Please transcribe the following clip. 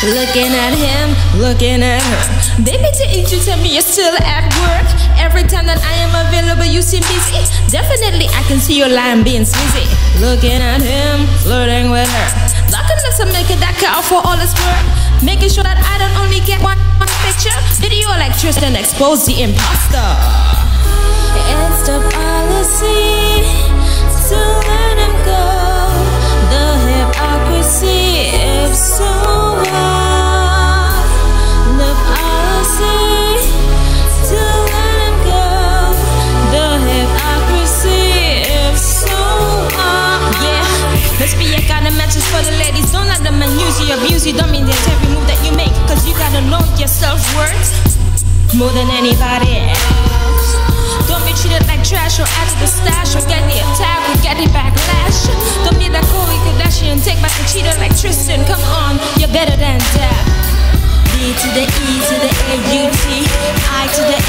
Looking at him, looking at her. Baby, didn't you tell me you're still at work? Every time that I am available, you seem busy. Definitely, I can see your line being sleazy. Looking at him, flirting with her. Looking at some making that count for all his work. Making sure that I don't only get one, one picture. Video like Tristan expose the imposter. It's must be a kind of matches for the ladies. Don't let them use you, abuse you. Don't mean that every move that you make. Cause you gotta know your self worth more than anybody else. Don't be treated like trash or add to the stash or get the attack or get the backlash. Don't be that Khloe Kardashian, take back the cheater like Tristan. Come on, you're better than that. B to the E to the A U T, I to the